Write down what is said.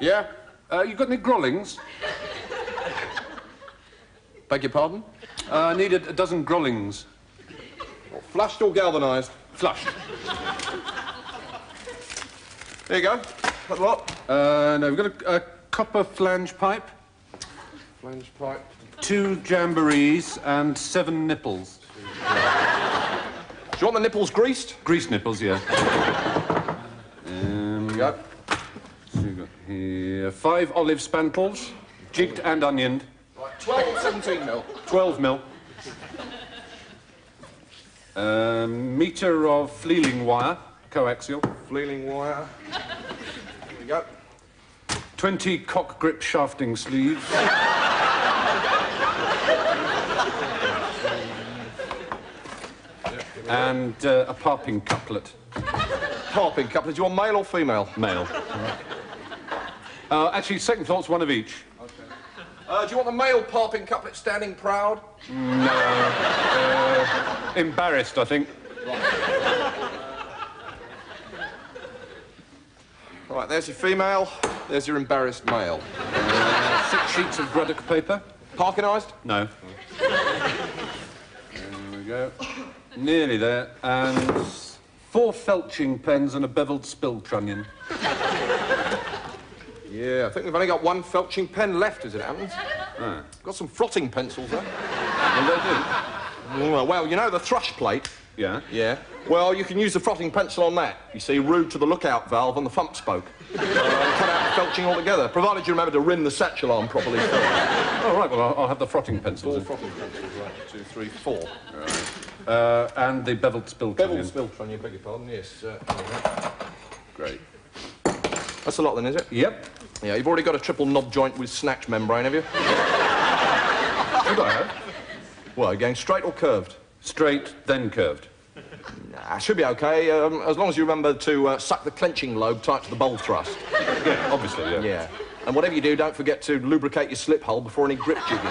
Yeah? Uh, you got any grollings? Beg your pardon? Uh, I need a, a dozen grollings. What, flushed or galvanised? Flushed. There you go. That lot. Uh, no, we've got a, a copper flange pipe, Flange pipe. two jamborees, and seven nipples. Do you want the nipples greased? Greased nipples, yeah. Um, There you go. So we've got here five olive spantles, jigged and onioned, Right, 12, 17 mil. 12 mil. Um, metre of fleeling wire, coaxial. Fleeling wire. There you go. 20 cock grip shafting sleeves. and uh, a parping couplet, Parping couplet, Do you want male or female? male. Uh, actually, second thought's one of each. Uh, do you want the male parping couplet standing proud? No. Embarrassed, I think. Right, there's your female. There's your embarrassed male. Six sheets of Gruddock paper. Parkinized? No. there we go. Nearly there. And four felching pens and a beveled spill trunnion. Yeah, I think we've only got one felching pen left, as it happens. Got some frotting pencils, though. Well, they Mm, well, you know the thrush plate? Yeah. Yeah. Well, you can use the frotting pencil on that. You see, rude to the lookout valve and the thump spoke. Uh, cut out the felching altogether, provided you remember to rim the satchel arm properly. All right, well, I'll, I'll have the frotting pencils. Four frotting pencils, right. Two, three, four. Uh, and the beveled spill Beveled trunnion. spill trunnion, beg your pardon, yes. Uh, Great. that's a lot then, is it? Yep. Yeah, you've already got a triple knob joint with snatch membrane, have you? Should I have? Well, going straight or curved? Straight, then curved. Nah, should be okay, um, as long as you remember to uh, suck the clenching lobe tight to the bowl thrust. Yeah, obviously, yeah. Yeah. And whatever you do, don't forget to lubricate your slip hole before any grip jigging.